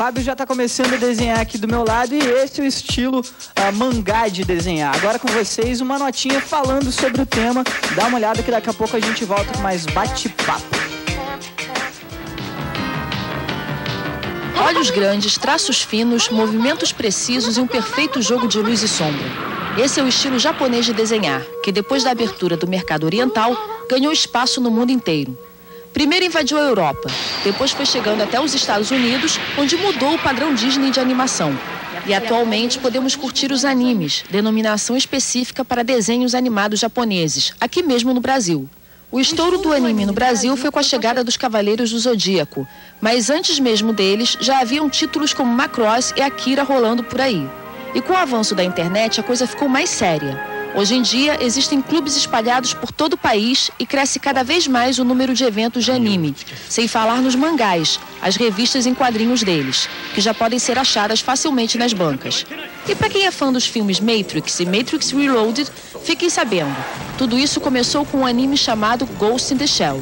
Fábio já está começando a desenhar aqui do meu lado e esse é o estilo uh, mangá de desenhar. Agora com vocês, uma notinha falando sobre o tema. Dá uma olhada que daqui a pouco a gente volta com mais bate-papo. Olhos grandes, traços finos, movimentos precisos e um perfeito jogo de luz e sombra. Esse é o estilo japonês de desenhar, que depois da abertura do mercado oriental, ganhou espaço no mundo inteiro. Primeiro invadiu a Europa, depois foi chegando até os Estados Unidos, onde mudou o padrão Disney de animação. E atualmente podemos curtir os animes, denominação específica para desenhos animados japoneses, aqui mesmo no Brasil. O estouro do anime no Brasil foi com a chegada dos Cavaleiros do Zodíaco, mas antes mesmo deles já haviam títulos como Macross e Akira rolando por aí. E com o avanço da internet a coisa ficou mais séria. Hoje em dia, existem clubes espalhados por todo o país e cresce cada vez mais o número de eventos de anime, sem falar nos mangás, as revistas em quadrinhos deles, que já podem ser achadas facilmente nas bancas. E para quem é fã dos filmes Matrix e Matrix Reloaded, fiquem sabendo, tudo isso começou com um anime chamado Ghost in the Shell.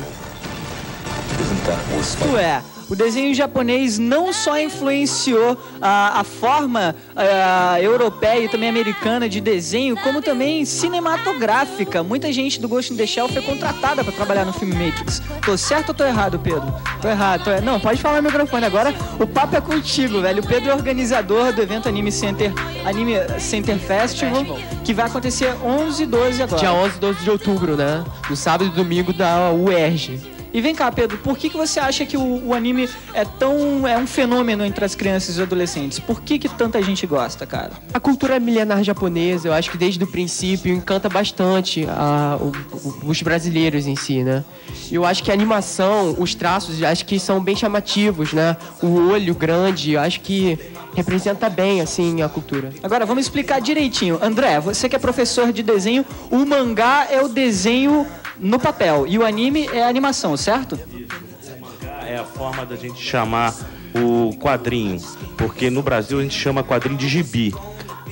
É, o desenho japonês não só influenciou a, a forma a, europeia e também americana de desenho, como também cinematográfica. Muita gente do Ghost in the Shell foi contratada para trabalhar no filme Matrix. Tô certo ou tô errado, Pedro? Tô errado, tô errado. Não, pode falar no microfone agora. O papo é contigo, velho. O Pedro é organizador do evento Anime Center, Anime Center Festival, que vai acontecer 11 e 12 agora. Dia 11 e 12 de outubro, né? No sábado e domingo da UERJ. E vem cá, Pedro, por que, que você acha que o, o, anime é tão. é um fenômeno entre as crianças e os adolescentes? Por que, que tanta gente gosta, cara? A cultura milenar japonesa, eu acho que desde o princípio encanta bastante a, o, os brasileiros em si, né? Eu acho que a animação, os traços, acho que são bem chamativos, né? O olho grande, eu acho que representa bem, assim, a cultura. Agora, vamos explicar direitinho. André, você que é professor de desenho, o mangá é o desenho no papel. E o anime é animação, certo? O mangá é a forma da gente chamar o quadrinho, porque no Brasil a gente chama quadrinho de gibi.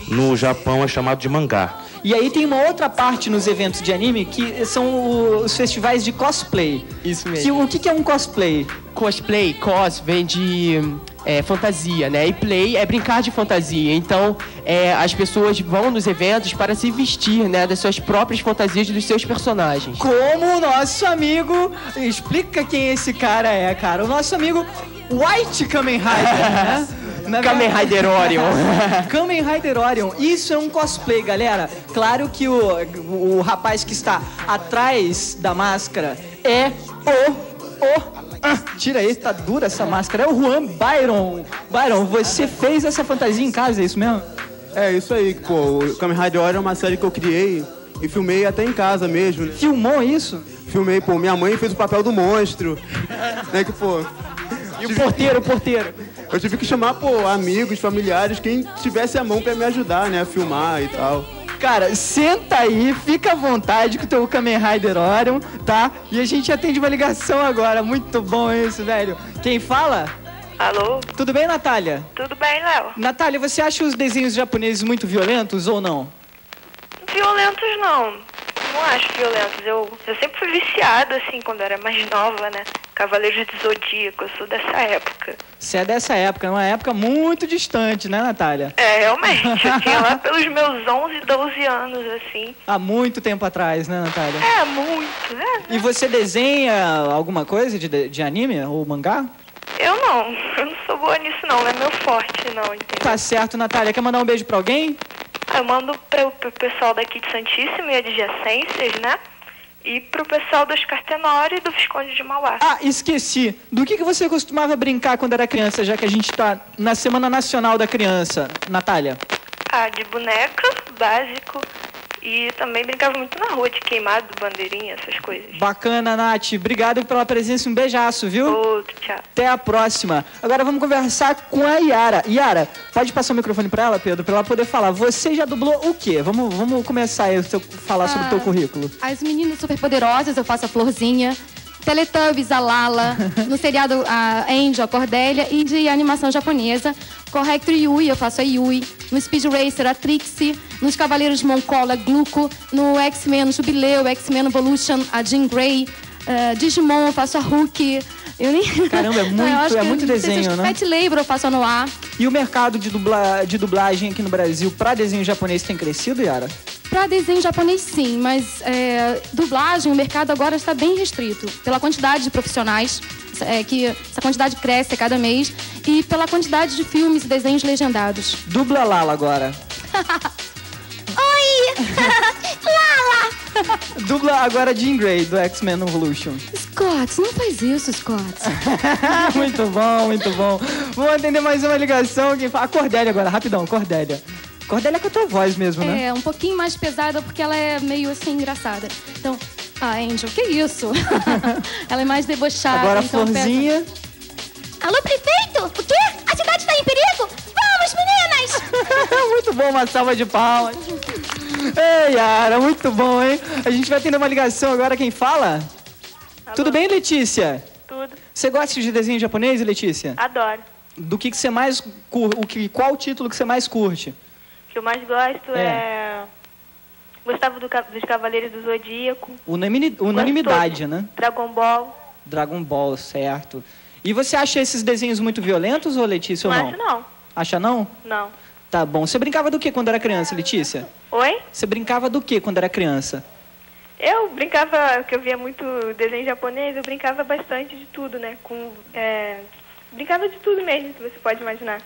No Japão é chamado de mangá. E aí tem uma outra parte nos eventos de anime que são os festivais de cosplay. Isso mesmo. Que, o que, é um cosplay? Cosplay, cos, vem de é, fantasia, né? E play é brincar de fantasia. Então, é, as pessoas vão nos eventos para se vestir, né? Das suas próprias fantasias dos seus personagens. Como o nosso amigo... Explica quem esse cara é, cara. O nosso amigo White Kamen Rider, né? Na Kamen Rider Orion. Kamen Rider Orion. Isso é um cosplay, galera. Claro que o, o rapaz que está atrás da máscara é o, o ah, tira aí, tá dura essa máscara. É o Juan Byron. Byron, você fez essa fantasia em casa, é isso mesmo? É, isso aí, pô. O Kamen Rider Orion é uma série que eu criei e filmei até em casa mesmo. Filmou isso? Filmei, pô. Minha mãe fez o papel do monstro. né, que, pô... E o porteiro, o porteiro? Eu tive que chamar, pô, amigos, familiares, quem tivesse a mão para me ajudar, né, a filmar e tal. Cara, senta aí, fica à vontade com o teu Kamen Rider Orion, tá? E a gente atende uma ligação agora. Muito bom isso, velho. Quem fala? Alô? Tudo bem, Natália? Tudo bem, Léo. Natália, você acha os desenhos japoneses muito violentos ou não? Violentos não. Não acho violentos. Eu, eu sempre fui viciada, assim, quando era mais nova, né? Cavaleiros do Zodíaco, eu sou dessa época. Você é dessa época, uma época muito distante, né, Natália? É, realmente. Eu tinha lá pelos meus 11, 12 anos, assim. Há muito tempo atrás, né, Natália? É, muito, né? E você desenha alguma coisa de, de anime ou mangá? Eu não, eu não sou boa nisso não, não é meu forte não, entendeu? Tá certo, Natália. Quer mandar um beijo pra alguém? Eu mando para o pessoal daqui de Santíssimo e adjacências, né? E para o pessoal do Oscar Tenório e do Visconde de Mauá. Ah, esqueci. Do que, que você costumava brincar quando era criança, já que a gente está na Semana Nacional da Criança, Natália? Ah, de boneca, básico. E também brincava muito na rua, de queimado, bandeirinha, essas coisas. Bacana, Nath. Obrigado pela presença. Um beijaço, viu? Outro, tchau. Até a próxima. Agora vamos conversar com a Yara. Yara, pode passar o microfone para ela, Pedro, para ela poder falar. Você já dublou o quê? Vamos, vamos começar a falar ah, sobre o teu ah, currículo. As meninas superpoderosas, eu faço a Florzinha. Teletubbies, a Lala, no seriado a Angel, a Cordélia, e de animação japonesa, Corrector Yui, eu faço a Yui, no Speed Racer, a Trixie, nos Cavaleiros de Moncola, Gluco, no X-Men, no Jubileu, X-Men Evolution, a Jean Grey, É, Digimon, eu faço a Hulk. Eu nem... Caramba, é muito- é que- muito se desenho, né? Pet Labor eu faço anuar. E o mercado de, dubla, de dublagem aqui no Brasil para desenho japonês tem crescido, Yara? Para desenho japonês, sim, mas é, dublagem, o mercado agora está bem restrito. Pela quantidade de profissionais, é, que essa quantidade cresce a cada mês, e pela quantidade de filmes e desenhos legendados. Dubla Lala agora. Oi! Lala! Dubla agora Jean Grey do X-Men Evolution. Scott, não faz isso, Scott. muito bom, muito bom. Vamos atender mais uma ligação. A Cordélia agora, rapidão, Cordélia. Cordélia é com a tua voz mesmo, né? É um pouquinho mais pesada porque ela é meio assim engraçada. Então, ah, Angel, que isso? ela é mais debochada. agora a então pesa- Florzinha. Alô, prefeito? O quê? A cidade está em perigo? Vamos, meninas! muito bom, uma salva de palmas. Ei, Yara, muito bom, hein? A gente vai atender uma ligação agora. Quem fala? Tudo bem, Letícia? Tudo. Você gosta de desenho japonês, Letícia? Adoro. Do que, que você mais curte? O que, qual o título que você mais curte? O que eu mais gosto é... Gostava do dos Cavaleiros do Zodíaco. Unanimi- unanimidade, né? Dragon Ball. Dragon Ball, certo. E você acha esses desenhos muito violentos, ô Letícia, Não ou não? acho não. Acha não? Não. Tá bom. Você brincava do que quando era criança, Letícia? Oi? Você brincava do que quando era criança? Eu brincava, que eu via muito desenho japonês, eu brincava bastante de tudo, né? Com, é, brincava de tudo mesmo, que você pode imaginar.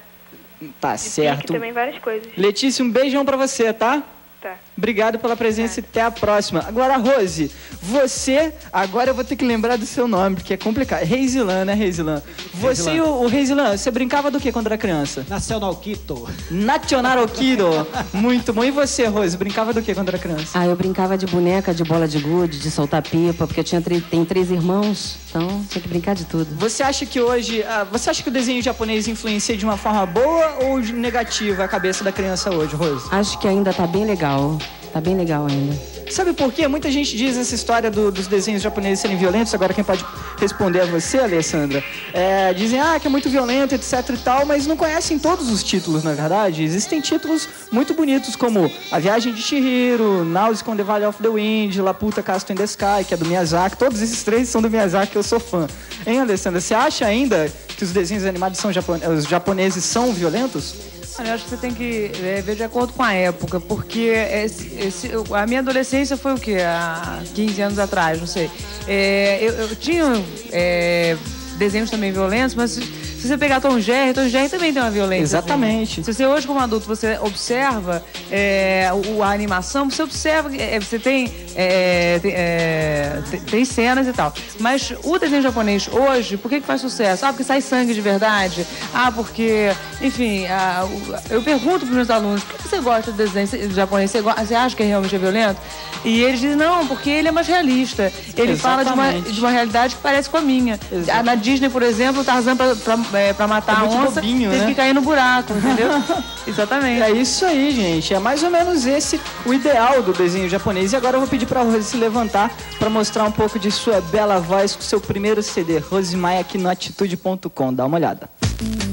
Tá De certo. também, várias coisas. Letícia, um beijão pra você, tá? Tá. Obrigado pela presença e até a próxima. Agora, Rose, você. Agora eu vou ter que lembrar do seu nome, porque é complicado. Reizilan, né, Reizilan? Você e o, o Reizilan, você brincava do que quando era criança? Nacional Quito. Nacional Kido. Muito bom. E você, Rose, brincava do que quando era criança? Ah, eu brincava de boneca, de bola de gude, de soltar pipa, porque eu tinha três, tem três irmãos, então tinha que brincar de tudo. Você acha que hoje. ah, você acha que o desenho japonês influencia de uma forma boa ou negativa a cabeça da criança hoje, Rose? Acho que ainda tá bem legal. Tá bem legal ainda. Sabe por quê? Muita gente diz essa história do- dos desenhos japoneses serem violentos. Agora quem pode responder é você, Alessandra. É, dizem ah, que é muito violento, etc e tal, mas não conhecem todos os títulos, na verdade. Existem títulos muito bonitos como A Viagem de Chihiro, Nausicaa on the Valley of the Wind, Laputa Castle in the Sky, que é do Miyazaki. Todos esses três são do Miyazaki, que eu sou fã. Hein, Alessandra? Você acha ainda que os desenhos animados são japone- os japoneses são violentos? Eu acho que você tem que é, ver de acordo com a época, porque esse- esse- a minha adolescência foi o quê? Há 15 anos atrás, não sei. É, eu, eu tinha é, desenhos também violentos, mas se, você pegar Tom Jerry, Tom Jerry também tem uma violência. Exatamente. Se você hoje, como adulto, você observa é, o- a animação, você observa, é, você tem, é, tem, é, tem- tem cenas e tal. Mas o desenho japonês hoje, por que, que faz sucesso? Ah, porque sai sangue de verdade. Ah, porque, enfim, ah, eu pergunto para os meus alunos, por que você gosta do desenho japonês? Você, você acha que é realmente violento? E eles dizem, não, porque ele é mais realista. Ele fala de uma, Exatamente. de uma realidade que parece com a minha. Exato. Na Disney, por exemplo, o Tarzan, pra, pra, é, pra matar É a onça, bobinho, teve né? que cair no buraco, entendeu? Exatamente. É isso aí, gente. É mais ou menos esse o ideal do desenho japonês. E agora eu vou pedir pra Rose se levantar pra mostrar um pouco de sua bela voz com seu primeiro CD, Rose Maia, aqui no atitude.com. Dá uma olhada. Nunca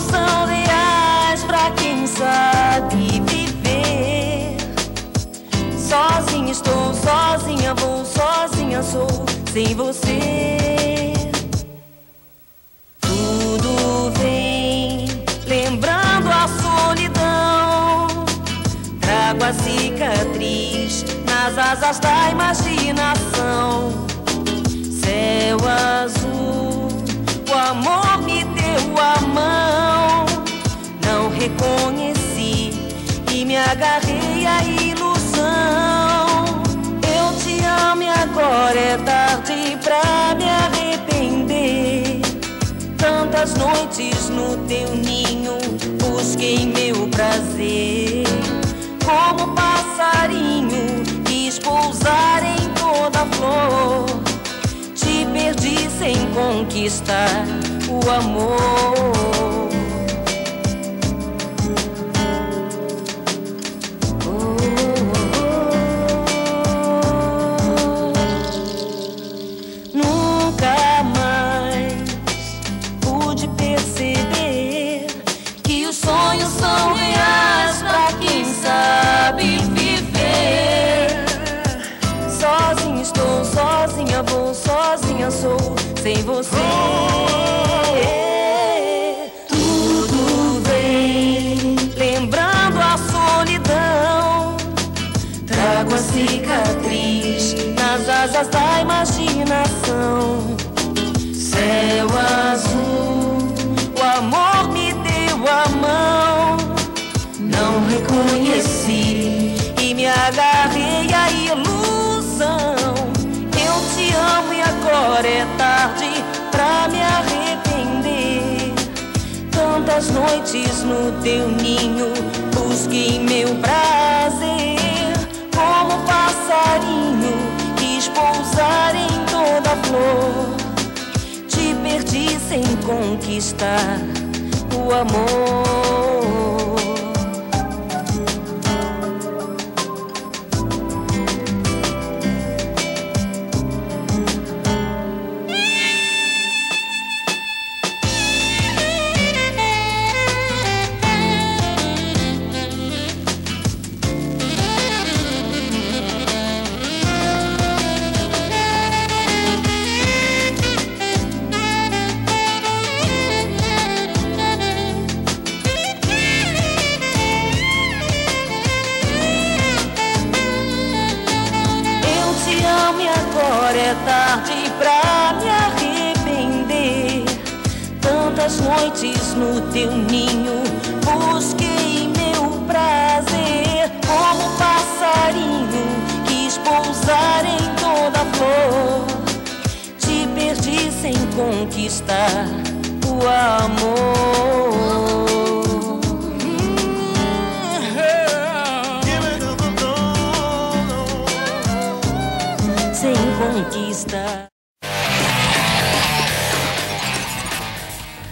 são reais pra quem sabe viver. Sozinha estou, sozinha vou, sozinha sou, sem você. Tudo vem lembrando a solidão. Trago a cicatriz nas asas da imaginação. Céu azul, o amor me deu a mão. agarrei à ilusão. Eu te amo e agora é tarde pra me arrepender. Tantas noites no teu ninho busquei meu prazer. Como passarinho quis pousar em toda flor. Te perdi sem conquistar o amor. Estou, sozinha vou, sozinha sou, sem você. Tudo vem lembrando a solidão. Trago a cicatriz nas asas da imaginação. Céu azul, o amor me deu a mão. Não reconheci Tantas noites no teu ninho busquei meu prazer. Como passarinho quis pousar em toda flor. Te perdi sem conquistar o amor. É tarde pra me arrepender. Tantas noites no teu ninho busquei meu prazer. Como passarinho quis pousar em toda flor. Te perdi sem conquistar o amor. Conquistar.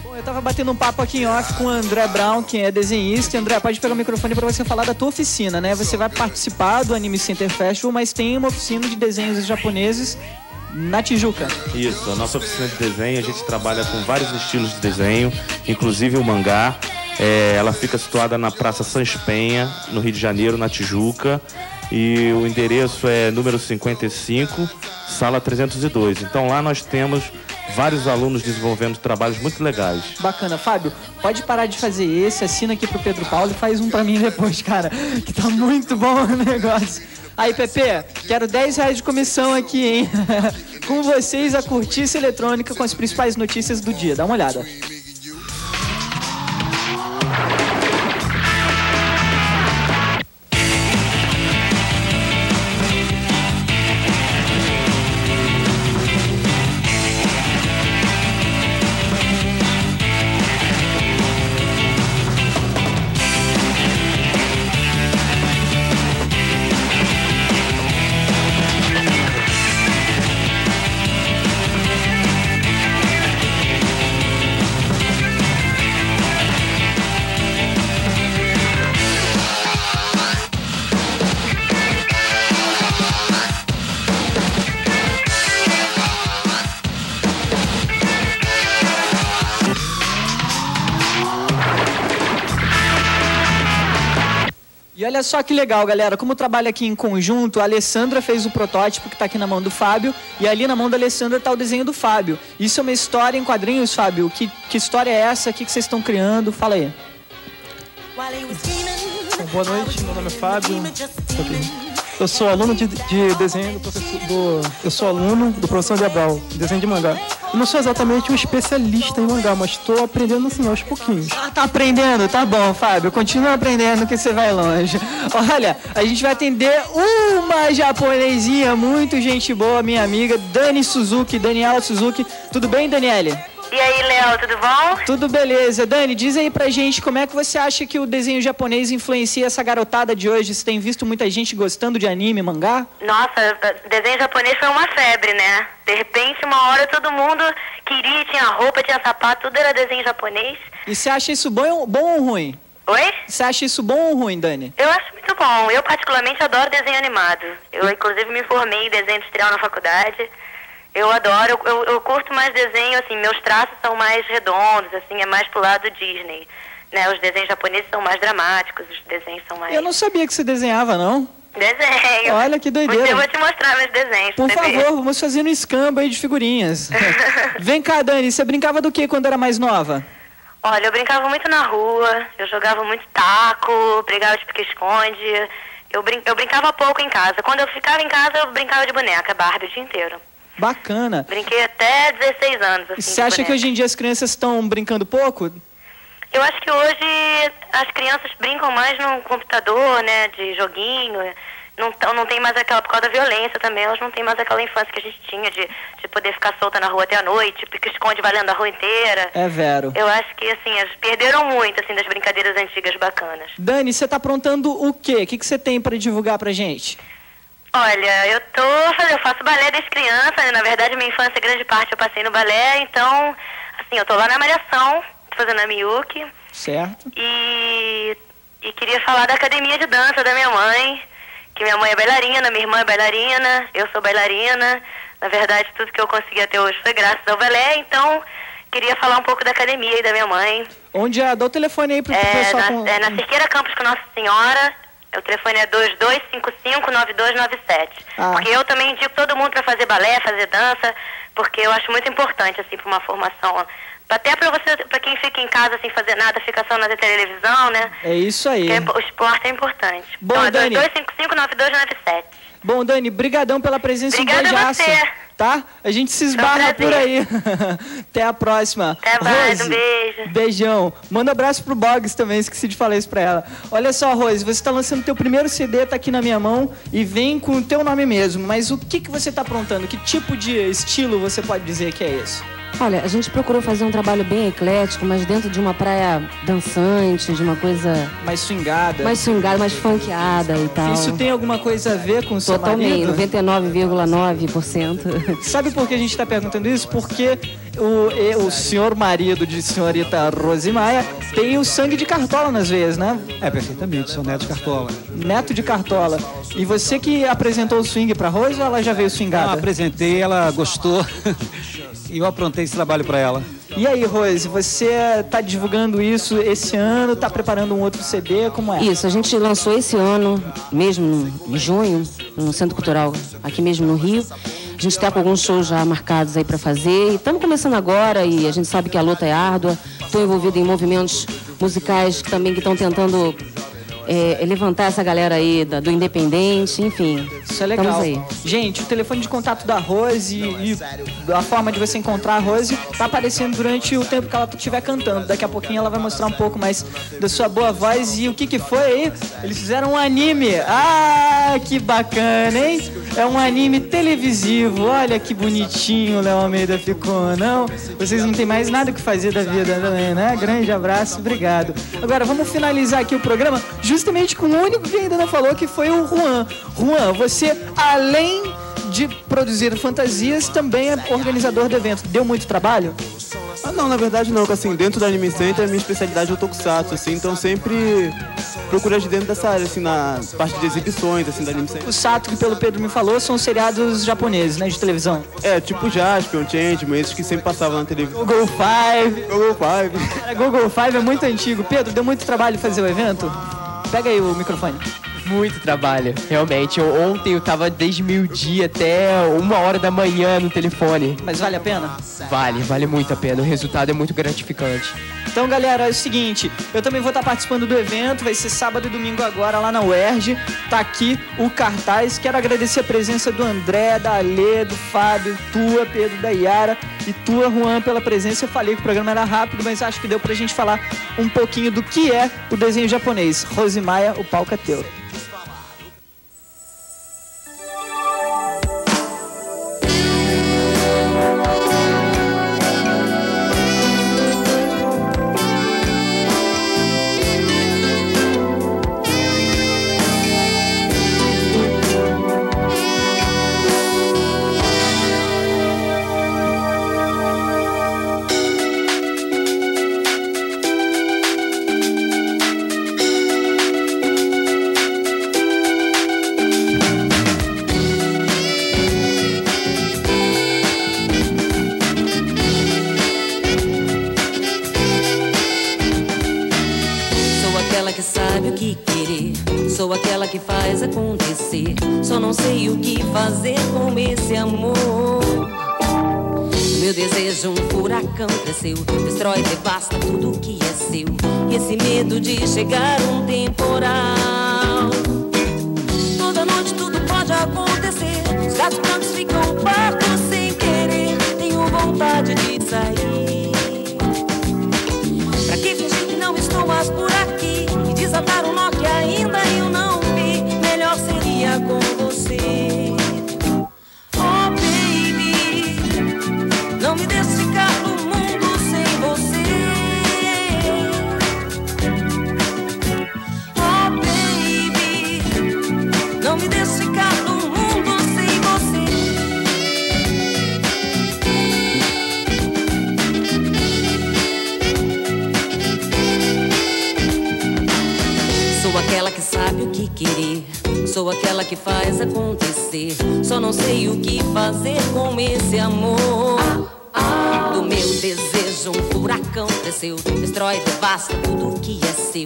Bom, eu tava batendo um papo aqui em off com o André Brown, que é desenhista. André, pode pegar o microfone pra você falar da tua oficina, né? Você vai participar do Anime Center Festival, mas tem uma oficina de desenhos japoneses na Tijuca. Isso, a nossa oficina de desenho, a gente trabalha com vários estilos de desenho, inclusive o mangá. É, ela fica situada na Praça Sans Penha, no Rio de Janeiro, na Tijuca. E o endereço é número 55, sala 302. Então lá nós temos vários alunos desenvolvendo trabalhos muito legais. Bacana. Fábio, pode parar de fazer esse, assina aqui pro Pedro Paulo e faz um pra mim depois, cara. Que tá muito bom o negócio. Aí, Pepe, quero 10 reais de comissão aqui, hein? com vocês, a Cortiça Eletrônica com as principais notícias do dia. Dá uma olhada. Olha só que legal, galera. Como trabalha aqui em conjunto, a Alessandra fez o protótipo que está aqui na mão do Fábio e ali na mão da Alessandra está o desenho do Fábio. Isso é uma história em quadrinhos, Fábio. Que, que história é essa? O que, que vocês estão criando? Fala aí. Bom, boa noite, meu nome é Fábio. Eu sou aluno de, de desenho do professor do. Eu sou aluno do professor de Abral, desenho de mangá. Eu não sou exatamente um especialista em mangá, mas estou aprendendo assim aos pouquinhos. Ah, tá aprendendo? Tá bom, Fábio. Continua aprendendo que você vai longe. Olha, a gente vai atender uma japonesinha muito gente boa, minha amiga Dani Suzuki, Daniela Suzuki. Tudo bem, Daniele? E aí, Léo, tudo bom? Tudo beleza. Dani, diz aí pra gente como é que você acha que o desenho japonês influencia essa garotada de hoje? Você tem visto muita gente gostando de anime, mangá? Nossa, desenho japonês foi uma febre, né? De repente, uma hora todo mundo queria, tinha roupa, tinha sapato, tudo era desenho japonês. E você acha isso bom, bom ou ruim? Oi? Você acha isso bom ou ruim, Dani? Eu acho muito bom. Eu, particularmente, adoro desenho animado. Eu, inclusive, me formei em desenho industrial na faculdade. Eu adoro, eu, eu, curto mais desenho, assim, meus traços são mais redondos, assim, é mais pro lado Disney. Né? Os desenhos japoneses são mais dramáticos, os desenhos são mais... Eu não sabia que você desenhava, não. Desenho. Olha que doideira. Eu vou te mostrar meus desenhos. Por ver. favor, vamos fazer um escambo aí de figurinhas. Vem cá, Dani, você brincava do que quando era mais nova? Olha, eu brincava muito na rua, eu jogava muito taco, brigava de pique-esconde. Eu, brin eu brincava pouco em casa. Quando eu ficava em casa, eu brincava de boneca, Barbie o dia inteiro. Bacana. Brinquei até 16 anos, assim, Você acha que boneca. hoje em dia as crianças estão brincando pouco? Eu acho que hoje as crianças brincam mais no computador, né, de joguinho. Não, não tem mais aquela, por causa da violência também, elas não têm mais aquela infância que a gente tinha de, de poder ficar solta na rua até a noite, pique-esconde valendo a rua inteira. É vero. Eu acho que, assim, elas perderam muito, assim, das brincadeiras antigas bacanas. Dani, você tá aprontando o quê? O que, que você tem pra divulgar pra gente? Olha, eu tô, eu faço balé desde criança, né? na verdade minha infância, grande parte eu passei no balé, então, assim, eu tô lá na Malhação, tô fazendo a Miyuki, Certo? e, e queria falar da academia de dança da minha mãe, que minha mãe é bailarina, minha irmã é bailarina, eu sou bailarina, na verdade tudo que eu consegui até hoje foi graças ao balé, então queria falar um pouco da academia e da minha mãe. Onde é? Dá o telefone aí pro É, pessoal. na, com- é na Cerqueira Campos com Nossa Senhora. O telefone é 2255-9297. Ah. Porque eu também indico todo mundo para fazer balé, fazer dança, porque eu acho muito importante, assim, para uma formação. Até para você, para quem fica em casa sem fazer nada, fica só na televisão, né? É isso aí. Porque é o esporte é importante. Bom, então é Dani. 2255-9297. Bom, Dani, brigadão pela presença Obrigada em você. Tá? A gente se esbarra por aí. Até a próxima. Até mais, Rose, um beijo. Beijão. Manda um abraço pro Boggs também, esqueci de falar isso pra ela. Olha só, Rose, você tá lançando teu primeiro CD, tá aqui na minha mão e vem com o teu nome mesmo. Mas o que que você tá aprontando? Que tipo de estilo você pode dizer que é esse? Olha, a gente procurou fazer um trabalho bem eclético, mas dentro de uma praia dançante, de uma coisa Mais swingada. mais swingada, mais funkeada e tal. Isso tem alguma coisa a ver com o seu Totalmente, marido? 99,9%. Sabe por que a gente está perguntando isso? Porque o, o senhor marido de senhorita Rosimaia tem o sangue de cartola nas veias, né? É, perfeitamente, sou neto de cartola. Neto de cartola. E você que apresentou o swing pra Rose ou ela já veio Eu swingada? apresentei, ela gostou e eu aprontei esse trabalho para ela. E aí, Rose, você tá divulgando isso esse ano? Tá preparando um outro CD? Como é? Isso, a gente lançou esse ano, mesmo em junho, no Centro Cultural, aqui mesmo no Rio. A gente está com alguns shows já marcados aí para fazer. E estamos começando agora e a gente sabe que a luta é árdua. Estou envolvido em movimentos musicais que também que estão tentando é, levantar essa galera aí da- do independente, enfim. Isso é legal. Gente, o telefone de contato da Rose e, e a forma de você encontrar a Rose tá aparecendo durante o tempo que ela estiver cantando. Daqui a pouquinho ela vai mostrar um pouco mais da sua boa voz. E o que que foi aí? Eles fizeram um anime. Ah, que bacana, hein? É um anime televisivo. Olha que bonitinho o Léo Almeida ficou, não? Vocês não têm mais nada que fazer da vida né? Grande abraço, obrigado. Agora vamos finalizar aqui o programa justamente com o único que ainda não falou, que foi o Juan. Juan, você, além de produzir fantasias, também é organizador do evento. Deu muito trabalho? Ah, não, na verdade não, que assim, dentro do Anime Center, a minha especialidade é o Tokusatsu, assim, então sempre procuro agir dentro dessa área, assim, na parte de exibições, assim, do Anime Center. O Sato, que pelo Pedro me falou, são seriados japoneses, né, de televisão. É, tipo Jaspion, Changeman, esses que sempre passavam na televisão. Google Five. Google Five. Google Five é muito antigo. Pedro, deu muito trabalho fazer o evento? Pega aí o microfone. Muito trabalho, realmente. Eu- ontem eu tava desde meio-dia até uma hora da manhã no telefone. Mas vale a pena? Vale, vale muito a pena. O resultado é muito gratificante. Então, galera, é o seguinte, eu também vou estar participando do evento, vai ser sábado e domingo agora lá na UERJ. Tá aqui o cartaz. Quero agradecer a presença do André, da Alê, do Fábio, tua, Pedro, da Yara e tua, Juan, pela presença. Eu falei que o programa era rápido, mas acho que deu pra gente falar um pouquinho do que é o desenho japonês. Rosimaia, o palco é teu. Faz acontecer. Só não sei o que fazer com esse amor. Meu desejo, um furacão cresceu. Destrói, devasta tudo que é seu. E esse medo de chegar um temporal. Toda noite tudo pode acontecer. Os gatos brancos ficam partos sem querer. Tenho vontade de sair.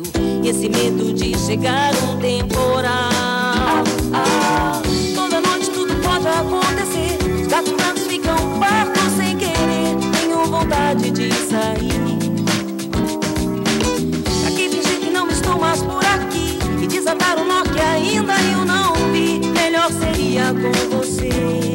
E esse medo de chegar um temporal. Toda noite tudo pode acontecer. Os gatos brancos ficam partos sem querer. Tenho vontade de sair. Pra que fingir que não estou mais por aqui E desatar um nó que ainda eu não vi Melhor seria com você